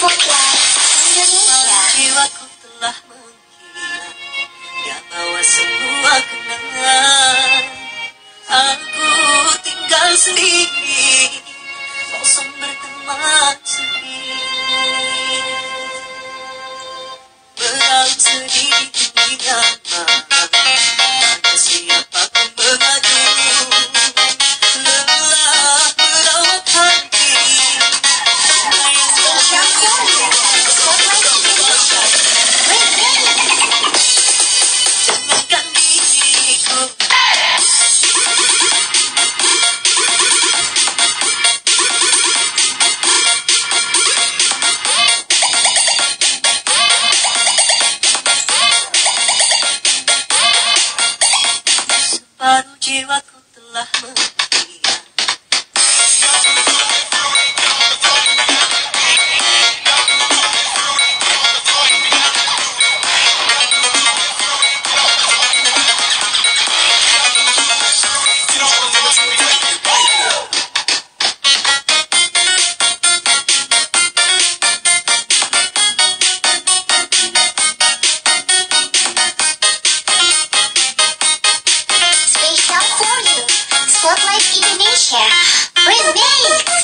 for. Jiwaku telah Remix. Ja-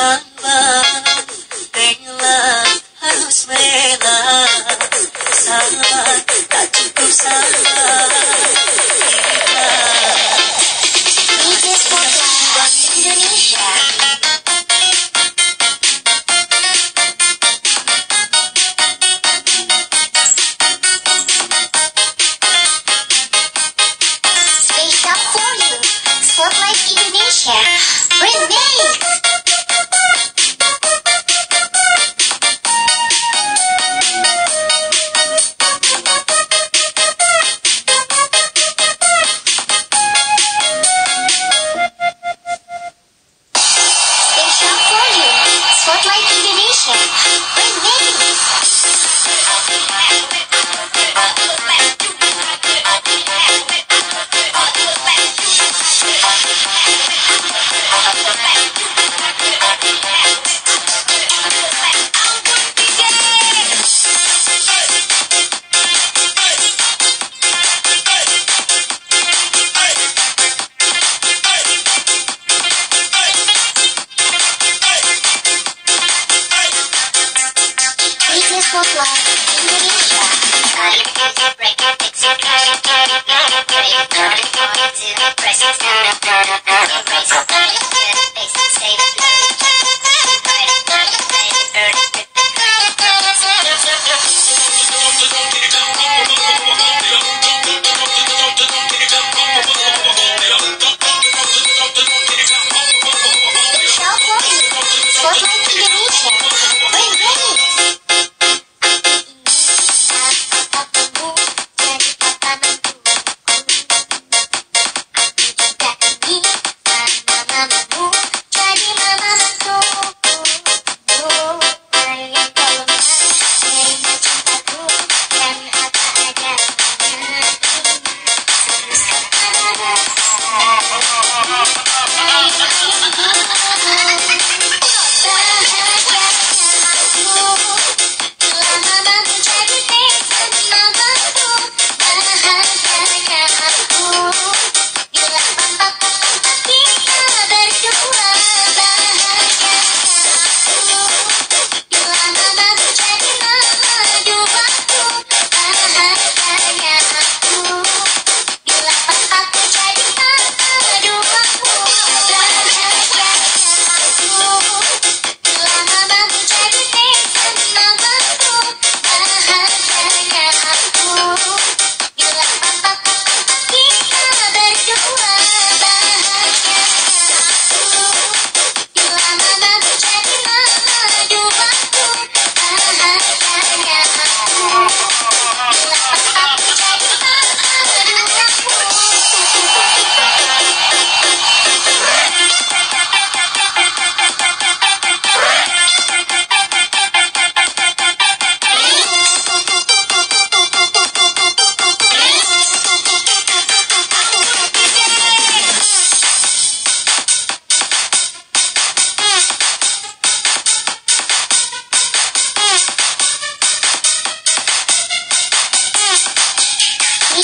Dadah. Fortnite Oh,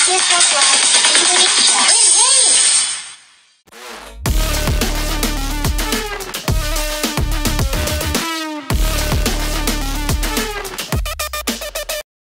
Here's what's left.